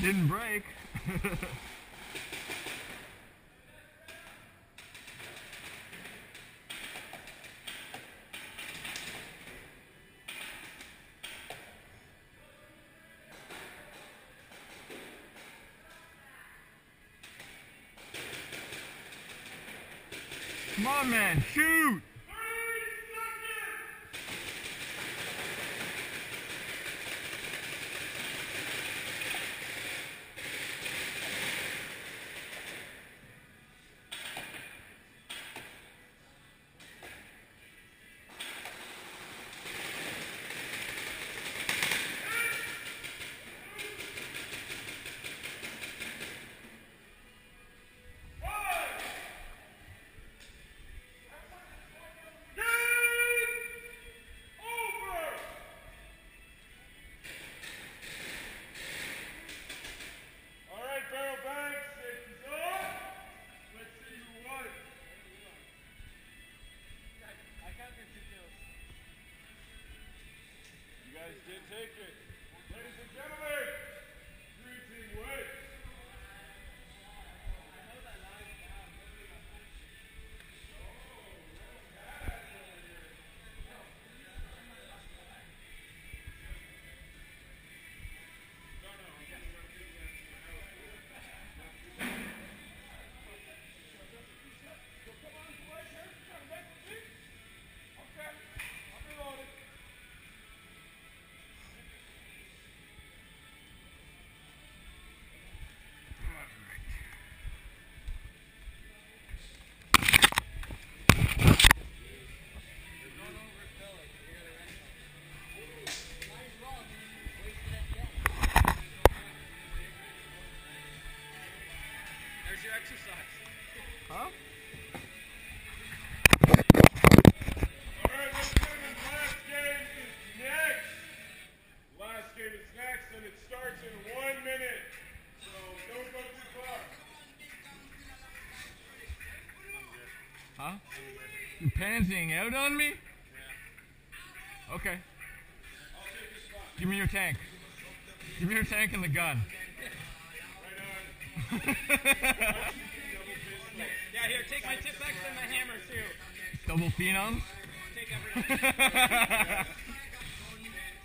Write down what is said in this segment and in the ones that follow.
didn't break. Come on, man, shoot! Huh? You pansying out on me? Okay. Give me your tank. Give me your tank and the gun. Yeah, here, take my TiPX and my hammer too. Double phenoms.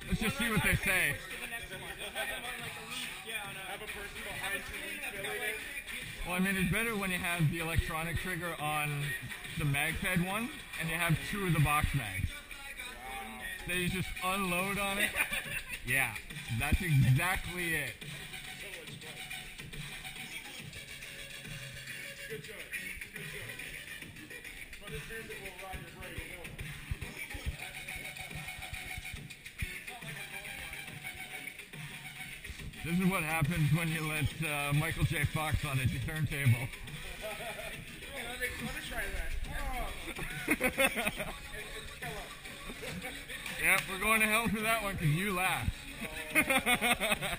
Let's just see what they say. to the next one. Have them on like a leaf. Yeah, on a, Have a person behind you refilling it. Well, I mean, it's better when you have the electronic trigger on the MagFed one, and you have two of the box mags. They just unload on it. Yeah, that's exactly it. Good job. Good job. But will ride your brain. You know This is what happens when you let uh, Michael J. Fox on a turntable. let, me, try that. Oh. Yep, we're going to hell for that one because you laughed.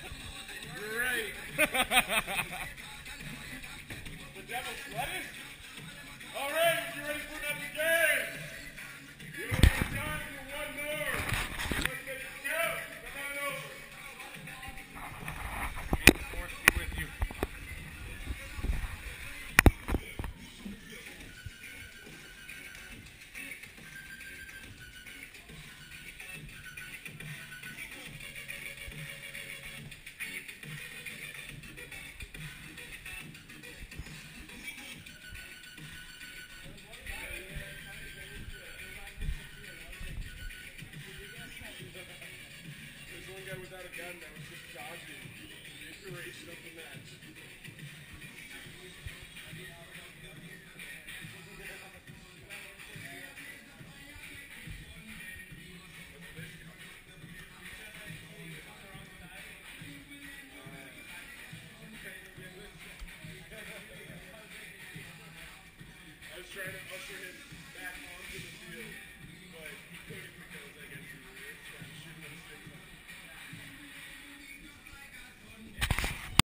Great.